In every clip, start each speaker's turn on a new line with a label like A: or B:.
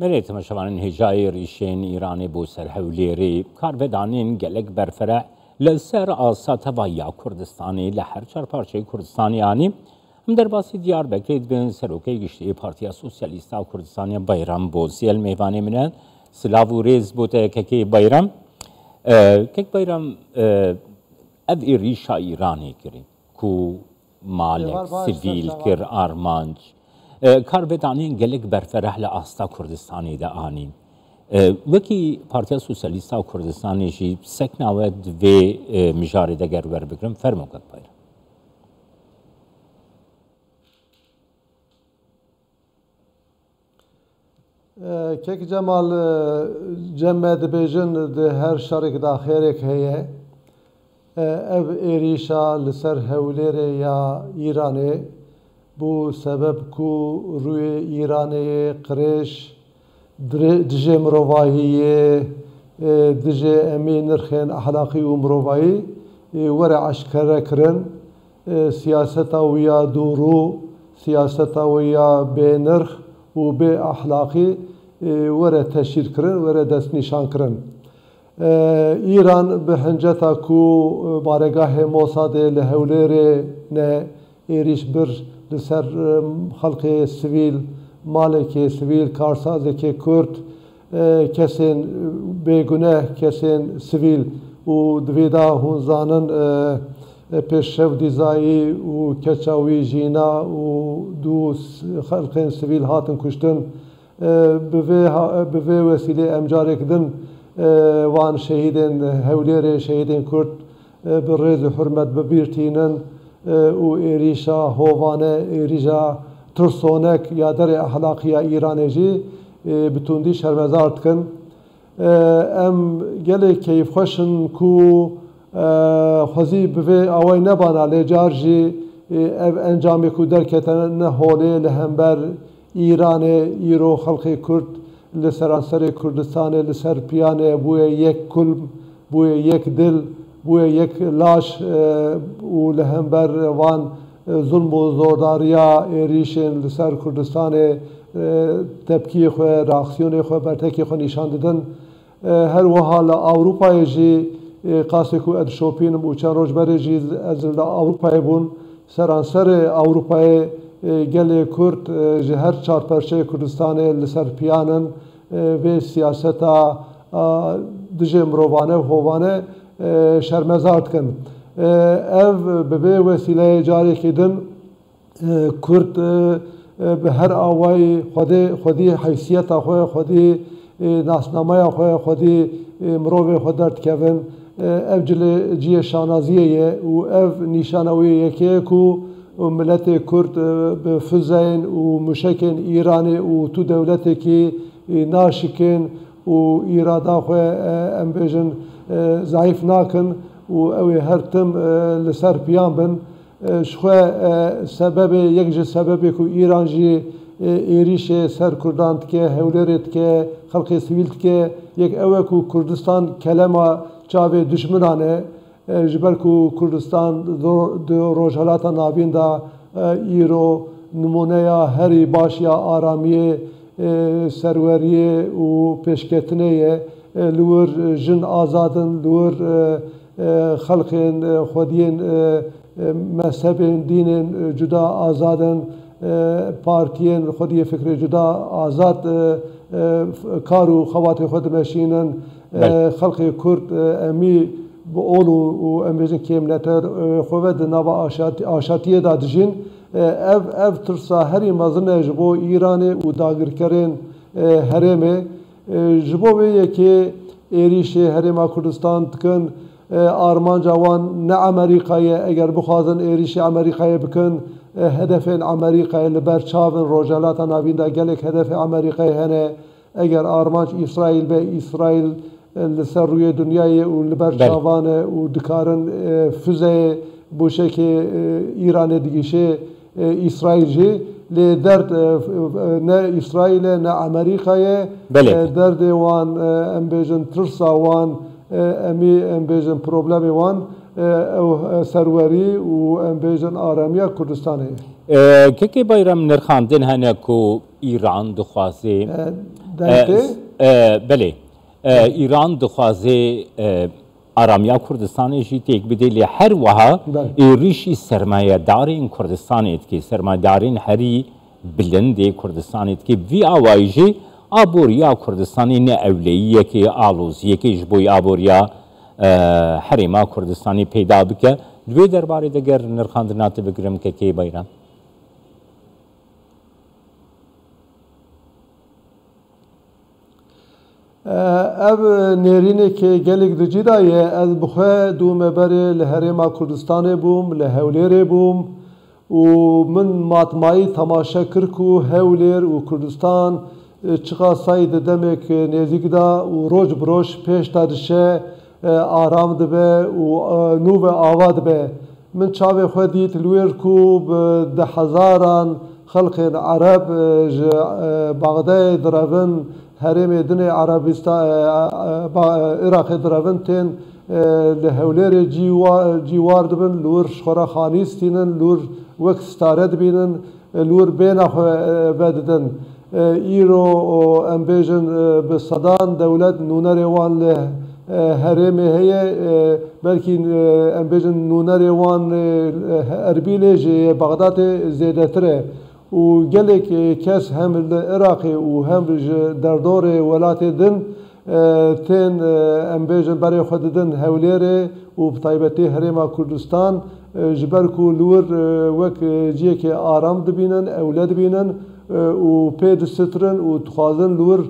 A: Merê temaşevanên hêjayê êrişên Îranê bo serhewlêrê karvedanên gelek berfere li ser asa teva ya Kurdistanê li her çar parçayê Kurdistanê anî Hem derbasî Diyarbekirê dibin serokê giştiyê Partiya Sosyalîsta a Kurdistanê Bayram Boziyel mêvanê min e silav û rêz bo te kekê Bayram. Kek Bayram ev êrîşa Îranê kirî ku malek sivîl kir کار بتانین گەلێک بەرفەرەح لە ئاستا کوردستانیدا ئانین. وەکی پارتیا سوسەلیستا و کوردستانیشی سەک ناوەت vê mijarê دەگەر وەربگرم فەرموکەت پایرە.
B: Kek cemal cemme dibêjin di her şerek da xêrek heye ev êrîşa li ser hewlêrê ya Îranê bu sebep ku rüye İran'ı kreş dije mrovahiye dije emin nirxên ahlaqî e, e, û mirovayî e, were eşkere kirin siyaseta wî ya dûrû siyaseta wî ya bênirx û bê ahlaqî were teşîr kirin were destnîşan kirin îran bi hinceta ku baregahê mosadê li ne êrîş bir li ser halkê sivîl, malekê sivîl, karsazekê Kurd, e, kesên bêguneh, kesên sivîl û divê da hûn zanin e, pêşev dîzayî û keça wî jîna û du xelkên sivîl hatin kuştin e, bi vê wesilê em carek din wan şehîdên Hewlêrê şehîdên Kurd bi rêz û hurmet او ریشا هوانه ریجا ترسونک یا در اخلاقی ایرانی جی بتوندی شرمزار کن ام گله کیف خوشن کو خوزی بوی اوای نبانا لجار جی ev encamê ku derketene ne holê li hember Îranê îro xelkê Kurd li seranserê Kurdistanê li ser piyanê bûye yek kulm bûye yek dil بویە یەک لاش و لە هەمبەر وان زلم و زۆداریا عێریشن لەسەر کوردستانێ تەپکی خوێ راخسیۆنێ خوێ بەرتەکی خۆ نیشان ددن هەروەها لە ئەوروپایژی قاسێک و ئەدشۆپینم و چەند ڕۆژ بەرێژی ئەز لە ئەوروپای بوون سەرانسەرێ ئەوروپای gelê Kurd ji her çarperşeyê Kurdistanê li ser piyanin vê siyaseta dijê mirovane hovanê شەرمەزار بکەن. ئەv ببێ وەسیلەیە جارێکی دن کورت bi her awayî xwedê xwedî heysiyeta xwe xwedî e, nasnamaya xwe xwedî e, mirovê xwe derdkevin e, ev cilê ciye şanaziyê ye û ev nîşana wê yekê ku milletê Kurd bi fizeyên û muşekên İranê û tu dewletekî naşikin û îrada xwe em bêjin ضعیف ناکن و ئەوێ هەرتم لەسەر پیان بن شخوا سەبەبێ یەکجە سەبەبێک و ئیرانژی عێریشێ سەر کوردان تکێ هەولێرێت کێ خەڵقی سویلتکێ یەک ئەوەک و کوردستان کەلەما چاوێ دشمنانێ ji ber ku Kurdistan di rojhelata navîn de îro numuneya herî başya aramiyê e, serweriyê û pêşketinê ye لور جن آزادن لور خلقین خودین مذهبین دینین جدا آزادن پارتیین خودی فکر جدا آزاد کارو خوات خود مشینن خلق کرد امی به اولو و امیزن کیم نتر خوید نبا آشاتیه دادجین ev ev tirsa herî mezin e ji bo Îranê û dagirkerên e, herêmê جبو یکی ایریش هریما کردستان تکن آرمان جوان نه امریکای اگر بخوازن ایریش امریکای بکن هدف امریکای لبر چاون روجلات نابینده گلک هدف امریکای هنه اگر آرمانچ اسرائیل به اسرائیل لسر روی دنیای و لبر چاوانه و دکارن فزه بوشه که ایران دیگه ئیسرائیلژێ لێ دەرد نە ئیسرائیلە نە ئەمریکایە دەردێوان ئەمبێژن ترساوان ئەمی ئەمبێژن پرۆبلەمێوان سەروەری و ئەمبێژن ئارامیە کوردستانی.
A: کەکێ بایرەم نرخاندن هەنێک و ئیران دخوازێ بلێ ئیران دخوازێ آرامیا کوردستان جی تیک بده لی هر وها ریشی سرمایه دارین کوردستان ایت که سرمایه دارین هری بلنده کوردستان ایت که وی آوائی جی آبوریا کوردستانی نه اولیه که آلوزیه که جبوی آبوریا حریما کوردستانی پیدا بکه دوی درباره دگر نرخاندنات بگرم که کی بیرم
B: ev nêrînekê gelek di cîda ye ez bi xwe dûme berê li Herêma Kurdistanê bûm, li Hewlêrê bûm û min matmayî temaşe kir ku Hewlêr û Kurdistan e, çiqa sayî di demek nêzik da û roj bi roj pêş da dişe e, aram dibe û e, nû ve ava dibe. Min çavê xwe dît li wêr ku bi de hezaran خلق عرب بغداد درون هرم دن عربستان عراق درون تن لهولر جیوار دبن لور شخورا خانی ستینن لور وک ستاره دبینن لور بین اخو بددن ایرو امبیجن بصدان دولت نونه روان له هرمي هي بلكي امبيجن نونه روان اربيل جي بغداد زيدتره و گلک کس هم العراق و هم در دور ولات دن تن ام بیجن برای خود دن هولیره و بطایبتی هریما کردستان جبر کو لور وک جیه که آرام دبینن اولاد بینن و پید سترن و تخوازن لور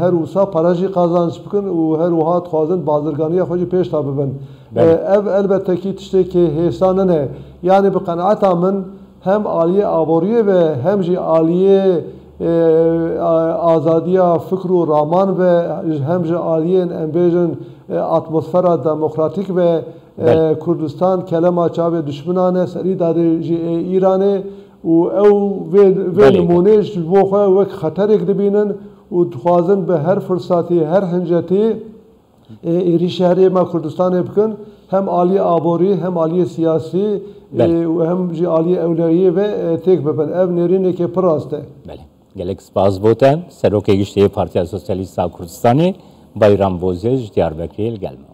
B: هر وسا پراجی قازانش بکن و هر وها تخوازن بازرگانی خوشی پیش تا ببن او البته کی تشتی که هیسانه یعنی به قناعت من hem aliye aboriye ve hem jî aliye e, azadiya fikr û raman ve hem ji aliyên embêjin e, atmosfera demokratik ve Kurdistan kelema çavê düşminan e serî dadê jî Îranê û ew vê nimûnê ji bo xwe wek xeterek dibînin û dixwazin her firsatî her hincetî êrî e, şehrê me Kurdistanê bikin hem aliye abori hem aliye siyasi e, hem aliye evleriye ve e, tek beben ev nerin eke praste.
A: Bele. Gelek spaz boten, Serok Egişteyi Partiya Sosyalist Kürdistan'ı Bayram Boziyaj Diyarbakır'a gelme.